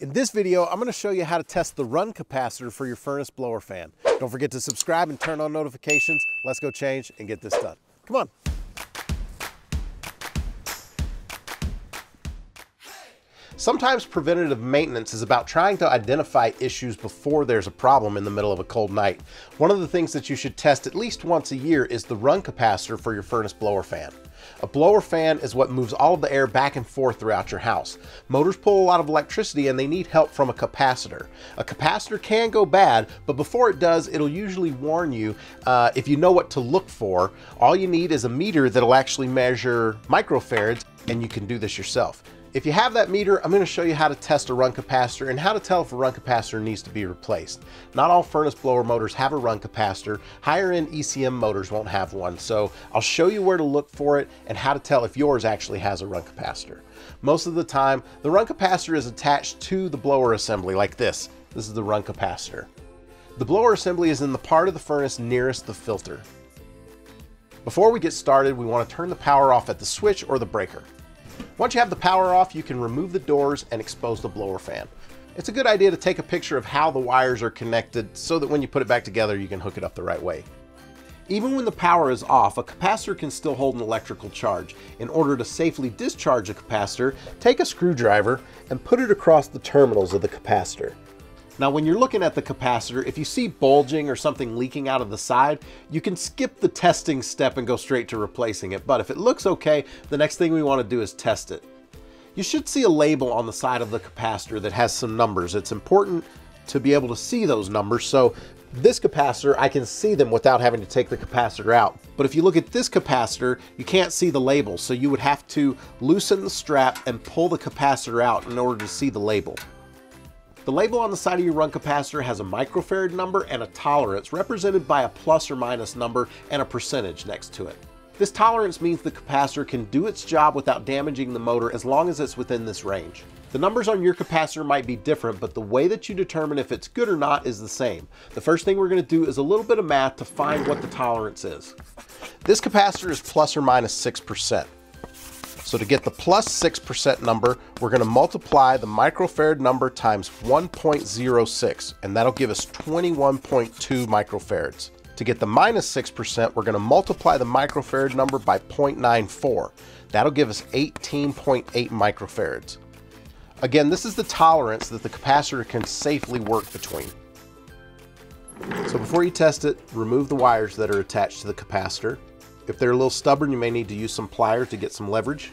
In this video, I'm gonna show you how to test the run capacitor for your furnace blower fan. Don't forget to subscribe and turn on notifications. Let's go change and get this done. Come on. Sometimes preventative maintenance is about trying to identify issues before there's a problem in the middle of a cold night. One of the things that you should test at least once a year is the run capacitor for your furnace blower fan. A blower fan is what moves all of the air back and forth throughout your house. Motors pull a lot of electricity and they need help from a capacitor. A capacitor can go bad, but before it does, it'll usually warn you uh, if you know what to look for. All you need is a meter that'll actually measure microfarads and you can do this yourself. If you have that meter, I'm going to show you how to test a run capacitor and how to tell if a run capacitor needs to be replaced. Not all furnace blower motors have a run capacitor. Higher end ECM motors won't have one. So I'll show you where to look for it and how to tell if yours actually has a run capacitor. Most of the time, the run capacitor is attached to the blower assembly like this. This is the run capacitor. The blower assembly is in the part of the furnace nearest the filter. Before we get started, we want to turn the power off at the switch or the breaker. Once you have the power off, you can remove the doors and expose the blower fan. It's a good idea to take a picture of how the wires are connected so that when you put it back together, you can hook it up the right way. Even when the power is off, a capacitor can still hold an electrical charge. In order to safely discharge a capacitor, take a screwdriver and put it across the terminals of the capacitor. Now when you're looking at the capacitor, if you see bulging or something leaking out of the side, you can skip the testing step and go straight to replacing it. But if it looks okay, the next thing we want to do is test it. You should see a label on the side of the capacitor that has some numbers. It's important to be able to see those numbers. So this capacitor, I can see them without having to take the capacitor out. But if you look at this capacitor, you can't see the label. So you would have to loosen the strap and pull the capacitor out in order to see the label. The label on the side of your run capacitor has a microfarad number and a tolerance represented by a plus or minus number and a percentage next to it. This tolerance means the capacitor can do its job without damaging the motor as long as it's within this range. The numbers on your capacitor might be different, but the way that you determine if it's good or not is the same. The first thing we're going to do is a little bit of math to find what the tolerance is. This capacitor is plus or minus 6%. So to get the plus 6% number, we're going to multiply the microfarad number times 1.06, and that'll give us 21.2 microfarads. To get the minus 6%, we're going to multiply the microfarad number by 0.94. That'll give us 18.8 microfarads. Again, this is the tolerance that the capacitor can safely work between. So before you test it, remove the wires that are attached to the capacitor. If they're a little stubborn, you may need to use some pliers to get some leverage.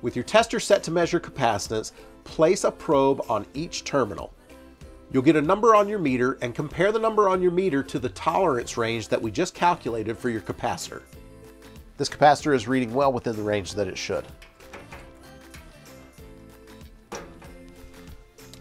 With your tester set to measure capacitance, place a probe on each terminal. You'll get a number on your meter and compare the number on your meter to the tolerance range that we just calculated for your capacitor. This capacitor is reading well within the range that it should.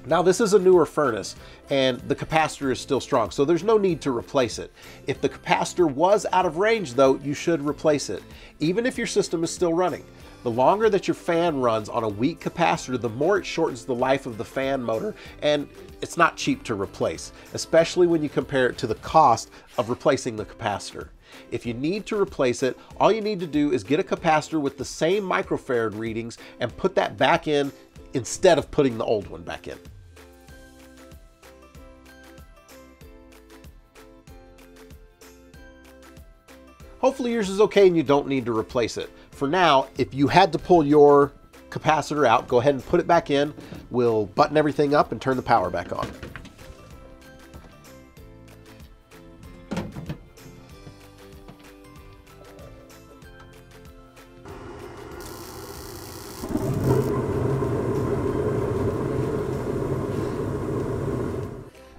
Now this is a newer furnace and the capacitor is still strong, so there's no need to replace it. If the capacitor was out of range though, you should replace it, even if your system is still running. The longer that your fan runs on a weak capacitor, the more it shortens the life of the fan motor, and it's not cheap to replace, especially when you compare it to the cost of replacing the capacitor. If you need to replace it, all you need to do is get a capacitor with the same microfarad readings and put that back in instead of putting the old one back in. Hopefully yours is okay and you don't need to replace it. For now, if you had to pull your capacitor out, go ahead and put it back in. We'll button everything up and turn the power back on.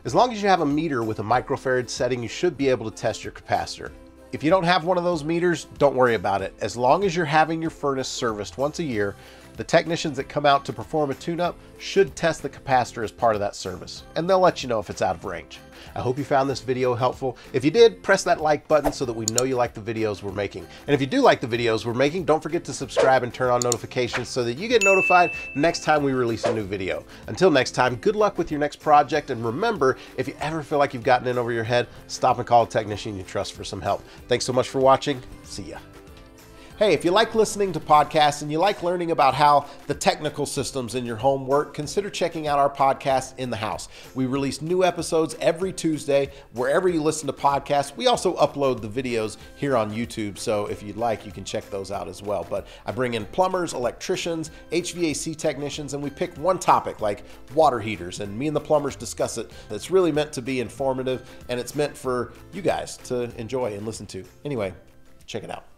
As long as you have a meter with a microfarad setting, you should be able to test your capacitor. If you don't have one of those meters, don't worry about it. As long as you're having your furnace serviced once a year, the technicians that come out to perform a tune-up should test the capacitor as part of that service, and they'll let you know if it's out of range. I hope you found this video helpful. If you did, press that like button so that we know you like the videos we're making. And if you do like the videos we're making, don't forget to subscribe and turn on notifications so that you get notified next time we release a new video. Until next time, good luck with your next project, and remember, if you ever feel like you've gotten in over your head, stop and call a technician you trust for some help. Thanks so much for watching. See ya. Hey, if you like listening to podcasts and you like learning about how the technical systems in your home work, consider checking out our podcast, In the House. We release new episodes every Tuesday, wherever you listen to podcasts. We also upload the videos here on YouTube, so if you'd like, you can check those out as well. But I bring in plumbers, electricians, HVAC technicians, and we pick one topic like water heaters, and me and the plumbers discuss it. It's really meant to be informative, and it's meant for you guys to enjoy and listen to. Anyway, check it out.